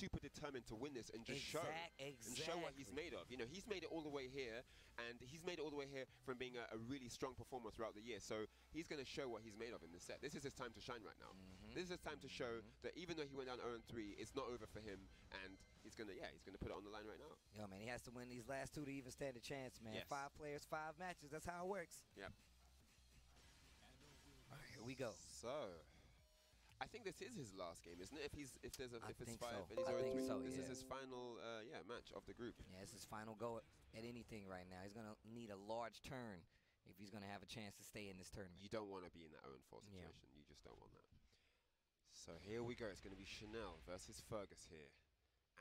super determined to win this and just Exact- show and show what he's made of. You know, he's made it all the way here, and he's made it all the way here from being a, a really strong performer throughout the year. So he's going to show what he's made of in this set. This is his time to shine right now. Mm-hmm. This is his time to show that even though he went down 0-3, it's not over for him, and he's going to, yeah, he's going to put it on the line right now. Yo, man, he has to win these last two to even stand a chance, man. Yes. Five players, five matches. That's how it works. Yep. All right, here we go. So, I think this is his last game, isn't it? If he's if there's a, I if it's five so. and he's I think 3, so, this yeah. is his final uh, yeah match of the group. Yeah, it's his final go at anything right now. He's going to need a large turn if he's going to have a chance to stay in this tournament. You don't want to be in that 0 4 Yeah. situation. You just don't want that. So here we go. It's going to be Chanel versus Fergus here.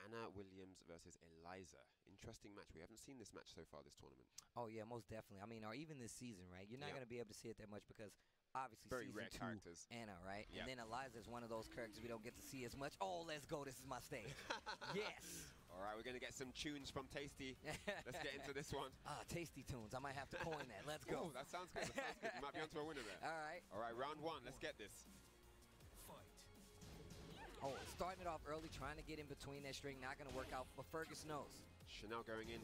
Anna Williams versus Eliza. Interesting match. We haven't seen this match so far this tournament. Oh, yeah, most definitely. I mean, or even this season, right? You're not going to be able to see it that much because obviously Very season two, characters. Anna, right? Yeah. And then Eliza is one of those characters we don't get to see as much. Oh, let's go. This is my stage. yes. All right, we're going to get some tunes from Tasty. Let's get into this one. Ah, tasty tunes. I might have to coin that. Let's go. Oh, that sounds good. That sounds good. You might be onto a winner there. All right. All right, round one. Let's get this. Fight. Oh, starting it off early, trying to get in between that string, not going to work out, but Fergus knows. Chanel going in,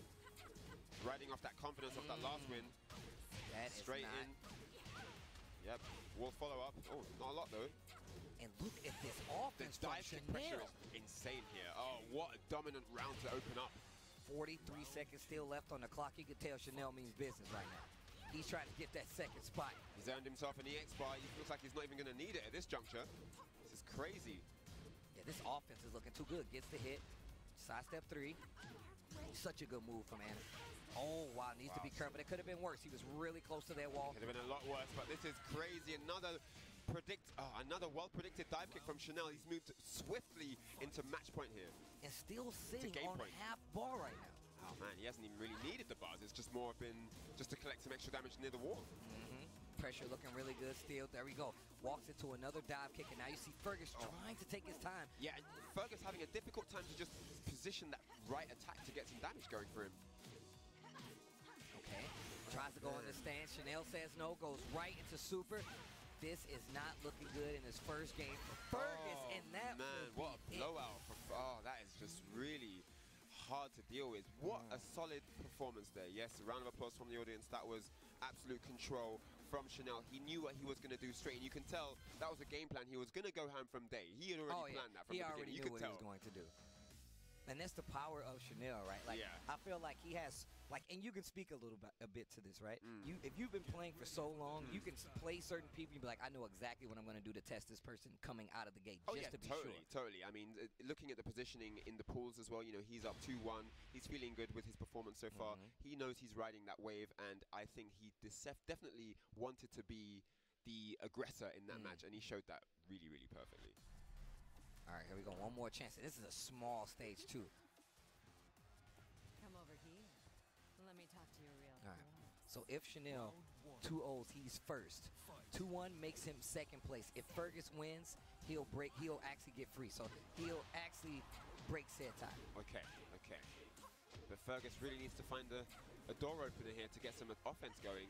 riding off that confidence of that last win. That Straight in. Yep. will follow up. Oh, not a lot though. And look at this The offense from dive kick pressure is insane here. Oh, what a dominant round to open up. 43 seconds still left on the clock. You can tell Chanel means business right now. He's trying to get that second spot. He's earned himself an EX bar. He looks like he's not even going to need it at this juncture. This is crazy. Yeah, this offense is looking too good. Gets the hit. Sidestep three. Such a good move from Anna. Oh, wow. Needs to be Wow. careful. It could have been worse. He was really close to that wall. It could have been a lot worse, but this is crazy. Another predict, oh, another well-predicted dive kick from Chanel. He's moved swiftly into match point here. And still sitting on point. half bar right now. Oh man, he hasn't even really needed the bars. It's just more of been just to collect some extra damage near the wall. Mm-hmm. Pressure looking really good still. There we go. Walks into another dive kick, and now you see Fergus Oh. trying to take his time. Yeah, and Fergus having a difficult time to just position that right attack to get some damage going for him. Okay. Tries to go on the stand. Chanel says no. Goes right into super. This is not looking good in his first game for Fergus, Oh, and that man, what a blowout! For, oh, that is just really hard to deal with. What Mm. a solid performance there. Yes, a round of applause from the audience. That was absolute control from Chanel. He knew what he was going to do straight, and you can tell that was a game plan. He was going to go ham from day. He had already Oh, yeah. planned that from he the beginning. You knew could what tell. he was going to do. And that's the power of Chanel, right? Like Yeah. I feel like he has like and you can speak a little bit a bit to this, right? Mm. You if you've been playing for so long, you can play certain people and be like, I know exactly what I'm gonna do to test this person coming out of the gate, Oh just yeah, to be totally, sure. totally. I mean, uh, looking at the positioning in the pools as well, you know, he's up 2-1. He's feeling good with his performance so far. Mm-hmm. He knows he's riding that wave, and I think he definitely wanted to be the aggressor in Mm. that match, and he showed that really, really perfectly. All right, here we go. One more chance. This is a small stage too. Come over here. Let me talk to you real All right. So if Chanel two O's, he's first. Two one makes him second place. If Fergus wins, he'll break. He'll actually get free. So he'll actually break said tie. Okay, okay. But Fergus really needs to find a, a door opener here to get some offense going.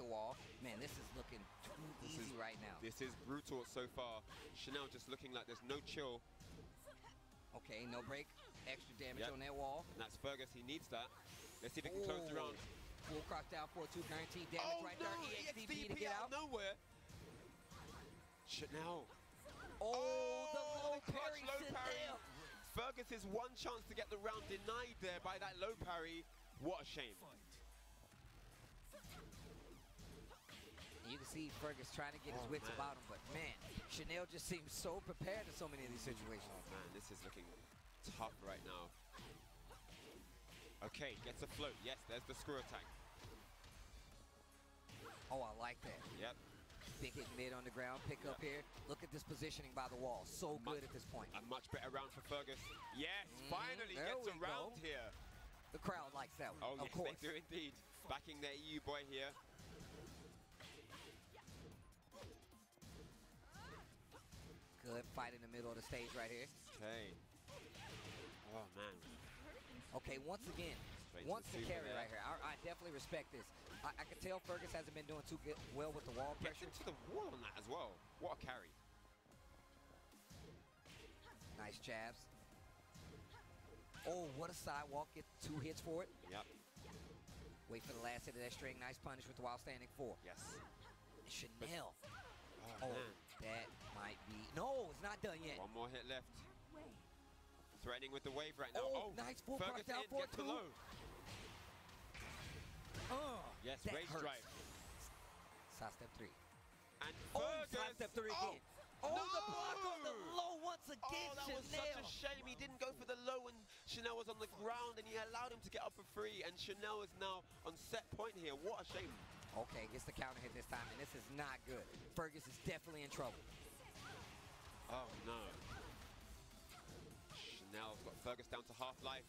The wall. Man, this is looking too This easy is- right now. This is brutal so far. Chanel just looking like there's no chill. Okay, no break. Extra damage Yep. on that wall. And that's Fergus. He needs that. Let's see if he can close the round. Full cross down for two guaranteed damage Oh right no! there. EXDP to get out out. of nowhere. Chanel. Oh, the oh, low clutch parry. low parry. Fergus's one chance to get the round denied there by that low parry. What a shame. And you can see Fergus trying to get his Oh, wits man. about him, but man, Chanel just seems so prepared in so many of these situations. Oh, Man, this is looking tough right now. Okay, gets a float. Yes, there's the screw attack. Oh, I like that. Yep. Big hit mid on the ground, pick up here. Look at this positioning by the wall. So Much- good at this point. A much better round for Fergus. Yes, finally Mm-hmm. there gets a we round go. here. The crowd likes that one. Oh, of yes, course. they do indeed. Backing their EU boy here. Fight in the middle of the stage right here. Okay. Oh, man. Okay, once again, Straight to the carry right here. I, I definitely respect this. I, I can tell Fergus hasn't been doing too good, well with the wall pressure. into the wall on that as well. What a carry. Nice jabs. Oh, what a sidewalk. Get two hits for it. Yep. Wait for the last hit of that string. Nice punish with the while standing four. Yes. Chanel. Oh, Oh, man. That might be. No, it's not done yet. One more hit left. Threatening with the wave right now. Oh, Oh, nice full cross Fergus down in, gets the two. low. Uh, Yes, that rage hurts. drive. Side step three. And Oh, Fergus. side step three again. Oh, the block on the low once again. Oh, that was such a shame. He didn't go for the low when Chanel was on the ground and he allowed him to get up for free. And Chanel is now on set point here. What a shame. Okay, gets the counter hit this time, and this is not good. Fergus is definitely in trouble. Oh, no. Chanel's got Fergus down to half life.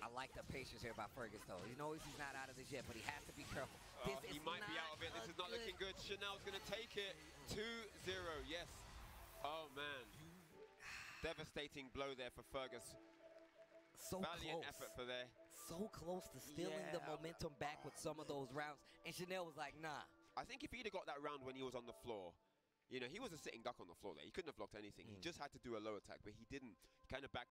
I like the patience here by Fergus, though. He knows he's not out of this yet, but he has to be careful. Oh, this he is might be out of it. This is not looking good. Chanel's going to take it. 2-0, yes. Oh, man. Devastating blow there for Fergus. So Valiant close. effort for there. So close to stealing the Yeah. momentum back with some of those rounds. And Chanel was like, nah. I think if he'd have got that round when he was on the floor, you know, he was a sitting duck on the floor there. He couldn't have blocked anything. He Mm. just had to do a low attack, but he didn't. He kind of backed